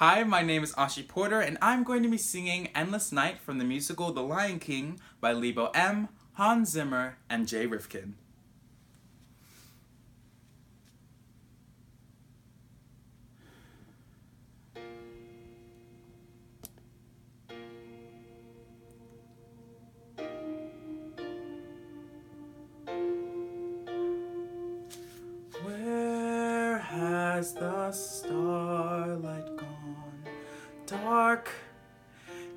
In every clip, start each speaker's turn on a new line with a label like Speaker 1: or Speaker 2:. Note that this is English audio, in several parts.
Speaker 1: Hi, my name is Ashi Porter, and I'm going to be singing Endless Night from the musical The Lion King by Lebo M., Hans Zimmer, and Jay Rifkin. Has the starlight gone? Dark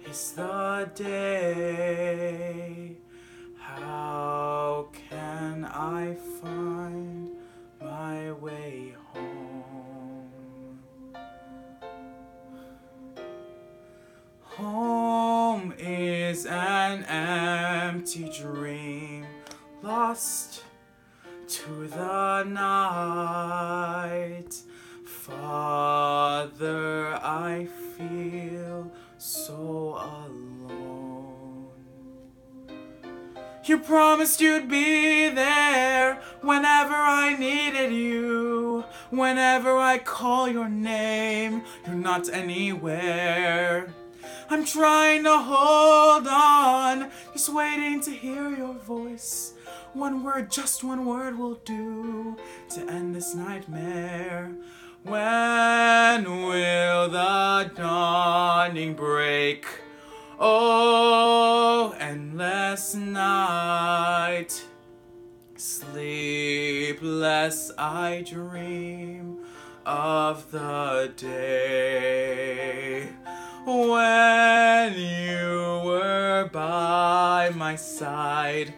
Speaker 1: is the day. How can I find my way home? Home is an empty dream, lost to the night. Father, I feel so alone. You promised you'd be there whenever I needed you. Whenever I call your name, you're not anywhere. I'm trying to hold on, just waiting to hear your voice. One word, just one word will do to end this nightmare. When will the dawning break? Oh, endless night. Sleepless I dream of the day when you were by my side,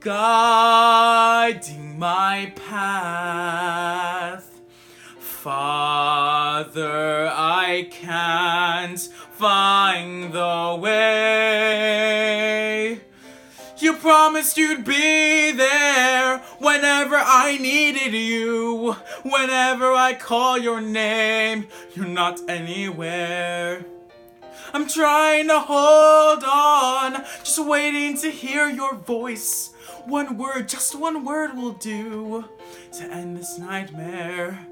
Speaker 1: guiding my path. Father, I can't find the way. You promised you'd be there whenever I needed you. Whenever I call your name, you're not anywhere. I'm trying to hold on, just waiting to hear your voice. One word, just one word will do to end this nightmare.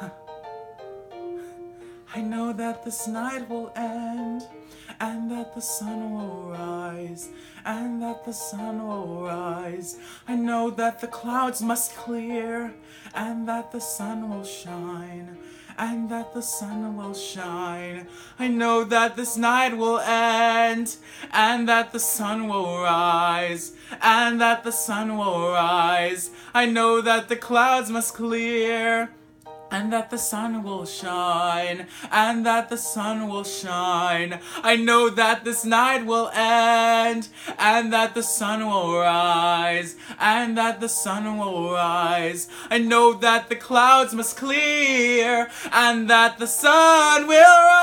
Speaker 1: I know that this night will end, and that the sun will rise, and that the sun will rise. I know that the clouds must clear, and that the sun will shine, and that the sun will shine. I know that this night will end, and that the sun will rise, and that the sun will rise. I know that the clouds must clear and that the sun will shine, and that the sun will shine. I know that this night will end, and that the sun will rise, and that the sun will rise. I know that the clouds must clear, and that the sun will rise.